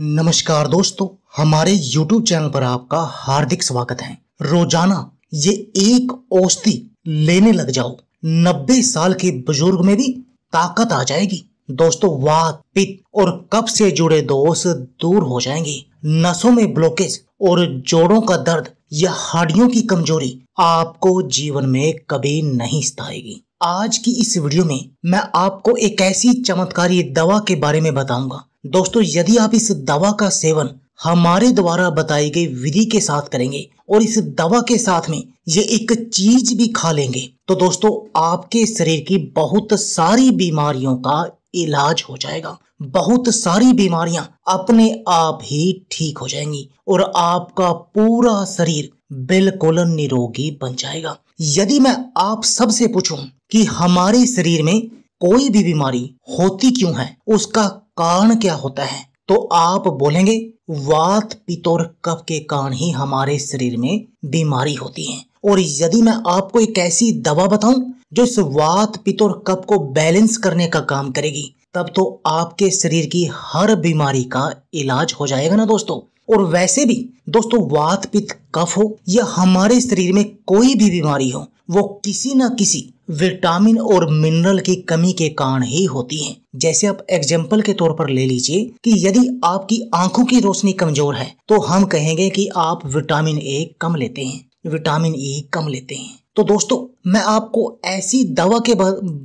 नमस्कार दोस्तों, हमारे YouTube चैनल पर आपका हार्दिक स्वागत है। रोज़ाना ये एक औषधि लेने लग जाओ। नब्बे साल के बुज़ुर्ग में भी ताकत आ जाएगी। दोस्तों, वात, पित्त और कफ से जुड़े दोष दूर हो जाएँगे। नसों में ब्लॉकेज और जोड़ों का दर्द या हड्डियों की कमज़ोरी आपको जीवन में कभी नहीं सताएगी। आज की इस वीडियो में मैं आपको एक ऐसी चमत्कारी दवा के बारे में बताऊँगा दोस्तों, यदि आप इस दवा का सेवन हमारे द्वारा बताई गई विधि के साथ करेंगे और इस दवा के साथ में ये एक चीज़ भी खा लेंगे तो दोस्तों, आपके शरीर की बहुत सारी बीमारियों का इलाज हो जाएगा। बहुत सारी बीमारियाँ अपने आप ही ठीक हो जाएँगी और आपका पूरा शरीर बिल्कुल निरोगी बन जाएगा। यदि मैं आप सबसे पूछूँ कि हमारे शरीर में कोई भी बीमारी होती क्यों है, उसका कारण क्या होता है? तो आप बोलेंगे, वात पित्त और कफ के कारण ही हमारे शरीर में बीमारी होती है। और यदि मैं आपको एक ऐसी दवा बताऊँ, जो इस वात पित्त और कफ को बैलेंस करने का काम करेगी, तब तो आपके शरीर की हर बीमारी का इलाज हो जाएगा ना दोस्तों? और वैसे भी, दोस्तों, वात पित्त कफ हो या हमारे शरीर में कोई भी बीमारी हो, वो किसी न किसी विटामिन और मिनरल की कमी के कारण ही होती है। जैसे आप एग्ज़ाम्पल के तौर पर ले लीजिए कि यदि आपकी आँखों की रोशनी कमज़ोर है तो हम कहेंगे कि आप विटामिन ए कम लेते हैं। विटामिन ई कम लेते हैं। तो दोस्तों, मैं आपको ऐसी दवा के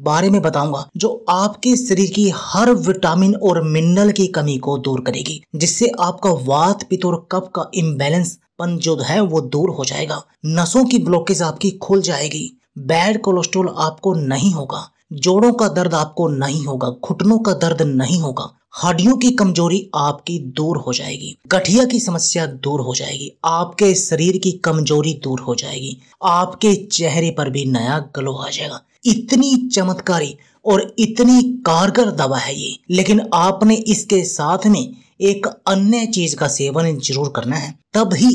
बारे में बताऊँगा, जो आपके शरीर की हर विटामिन और मिनरल की कमी को दूर करेगी, जिससे आपका वात पित्त और कफ का इम्बेलेंस पन जो है वो दूर हो जाएगा। नसों की ब्लॉकेज आपकी खुल जाएगी। बैड कोलेस्ट्रॉल आपको नहीं होगा। जोड़ों का दर्द आपको नहीं होगा। घुटनों का दर्द नहीं होगा। हड्डियों की कमज़ोरी आपकी दूर हो जाएगी, गठिया की समस्या दूर हो जाएगी, आपके शरीर की कमज़ोरी दूर हो जाएगी, आपके चेहरे पर भी नया ग्लो आ जाएगा। इतनी चमत्कारी और इतनी कारगर दवा है ये, लेकिन आपने इसके साथ में एक अन्य चीज़ का सेवन ज़रूर करना है तब ही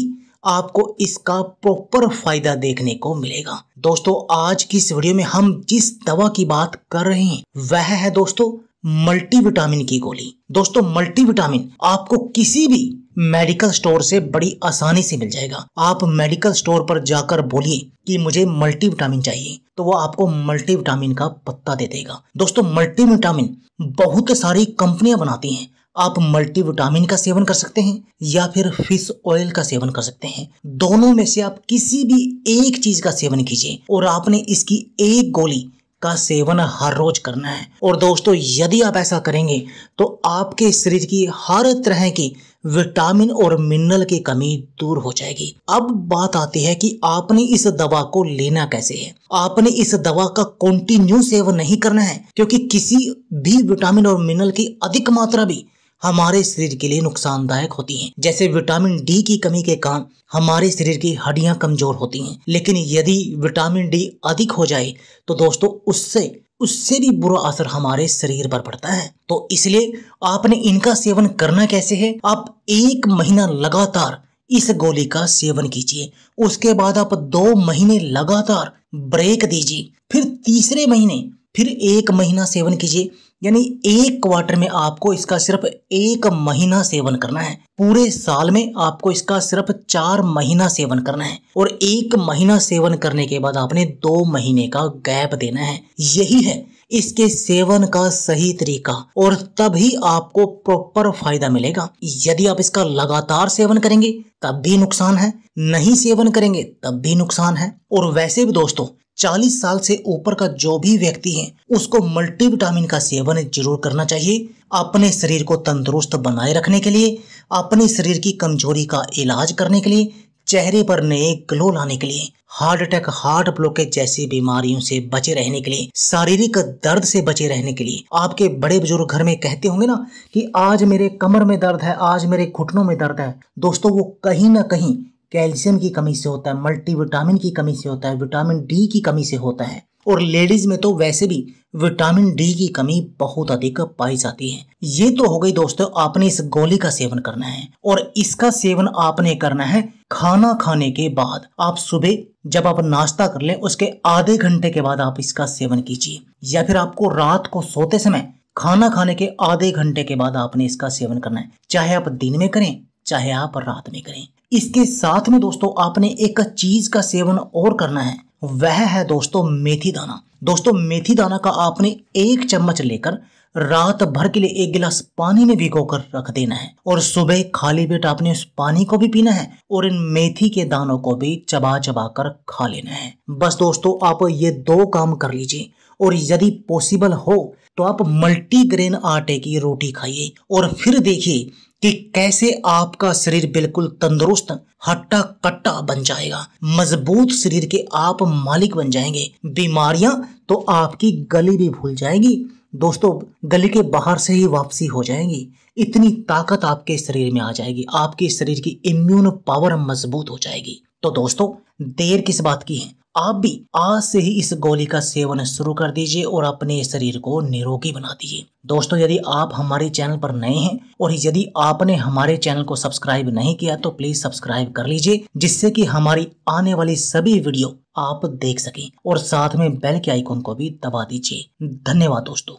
आपको इसका प्रॉपर फ़ायदा देखने को मिलेगा। दोस्तों, आज की इस वीडियो में हम जिस दवा की बात कर रहे हैं, वह है दोस्तों मल्टीविटामिन की गोली। दोस्तों मल्टीविटामिन आपको किसी भी मेडिकल स्टोर से बड़ी आसानी से मिल जाएगा। आप मेडिकल स्टोर पर जाकर बोलिए कि मुझे मल्टीविटामिन चाहिए तो वो आपको मल्टीविटामिन का पत्ता दे देगा। दोस्तों मल्टीविटामिन बहुत सारी कंपनियाँ बनाती हैं। आप मल्टीविटामिन का सेवन कर सकते हैं, या फिर फ़िश ऑयल का सेवन कर सकते हैं। दोनों में से आप किसी भी एक चीज़ का सेवन कीजिए, और आपने इसकी एक गोली का सेवन हर रोज करना है। और दोस्तों, यदि आप ऐसा करेंगे तो आपके शरीर की हर तरह की विटामिन और मिनरल की कमी दूर हो जाएगी। अब बात आती है कि आपने इस दवा को लेना कैसे है। आपने इस दवा का कंटिन्यू सेवन नहीं करना है, क्योंकि किसी भी विटामिन और मिनरल की अधिक मात्रा भी हमारे शरीर के लिए नुकसानदायक होती हैं। जैसे विटामिन डी की कमी के कारण हमारे शरीर की हड्डियाँ कमज़ोर होती हैं। लेकिन यदि विटामिन डी अधिक हो जाए तो दोस्तों उससे उससे भी बुरा असर हमारे शरीर पर पड़ता है। तो इसलिए आपने इनका सेवन करना कैसे है? आप एक महीना लगातार इस गोली का सेवन कीजिए। उसके बाद आप दो महीने लगातार ब्रेक दीजिए। फिर तीसरे महीने फिर एक महीना सेवन कीजिए। यानी एक क्वार्टर में आपको इसका सिर्फ़ एक महीना सेवन करना है। पूरे साल में आपको इसका सिर्फ़ चार महीना सेवन करना है। और एक महीना सेवन करने के बाद आपने दो महीने का गैप देना है। यही है इसके सेवन का सही तरीका। और तभी आपको प्रॉपर फ़ायदा मिलेगा। यदि आप इसका लगातार सेवन करेंगे, तब भी नुकसान है। नहीं सेवन करेंगे, तब भी नुकसान है। और वैसे भी दोस्तों 40 साल से ऊपर का जो भी व्यक्ति है, उसको मल्टीविटामिन का सेवन ज़रूर करना चाहिए अपने शरीर को तंदुरुस्त बनाए रखने के लिए, अपने शरीर की कमज़ोरी का इलाज करने के लिए, चेहरे पर नए ग्लो लाने के लिए हार्ट अटैक हार्ट ब्लॉकेज जैसी बीमारियों से बचे रहने के लिए, शारीरिक दर्द से बचे रहने के लिए। आपके बड़े बुज़ुर्ग घर में कहते होंगे ना कि आज मेरे कमर में दर्द है, आज मेरे घुटनों में दर्द है। दोस्तों, वो कहीं ना कहीं कैल्शियम की कमी से होता है, मल्टीविटामिन की कमी से होता है, विटामिन डी की कमी से होता है। और लेडीज़ में तो वैसे भी विटामिन डी की कमी बहुत अधिक पाई जाती है। ये तो हो गई दोस्तों, आपने इस गोली का सेवन करना है। और इसका सेवन आपने करना है खाना खाने के बाद। आप सुबह जब आप नाश्ता कर लें, उसके आधे घंटे के बाद आप इसका सेवन कीजिए। या फिर आपको रात को सोते समय खाना खाने के आधे घंटे के बाद आपने इसका सेवन करना है। चाहे आप दिन में करें, चाहे आप रात में करें। इसके साथ में दोस्तों, आपने एक चीज़ का सेवन और करना है। वह है दोस्तों, मेथी दाना। दोस्तों, मेथी दाना का आपने एक चम्मच लेकर रात भर के लिए एक गिलास पानी में भिगो कर रख देना है। और सुबह खाली पेट आपने उस पानी को भी पीना है और इन मेथी के दानों को भी चबा चबा कर खा लेना है। बस दोस्तों, आप ये दो काम कर लीजिए और यदि पॉसिबल हो तो आप मल्टीग्रेन आटे की रोटी खाइए और फिर देखिए कि कैसे आपका शरीर बिल्कुल तंदुरुस्त हट्टा कट्टा बन जाएगा। मज़बूत शरीर के आप मालिक बन जाएँगे। बीमारियाँ तो आपकी गली भी भूल जाएगी। दोस्तों, गली के बाहर से ही वापसी हो जाएगी। इतनी ताकत आपके शरीर में आ जाएगी। आपके शरीर की इम्यून पावर मज़बूत हो जाएगी। तो दोस्तों, देर किस बात की है? आप भी आज से ही इस गोली का सेवन शुरू कर दीजिए और अपने शरीर को निरोगी बना दीजिए। दोस्तों, यदि आप हमारे चैनल पर नए हैं और यदि आपने हमारे चैनल को सब्सक्राइब नहीं किया तो प्लीज़ सब्सक्राइब कर लीजिए, जिससे कि हमारी आने वाली सभी वीडियो आप देख सकें। और साथ में बेल के आइकॉन को भी दबा दीजिए। धन्यवाद दोस्तों।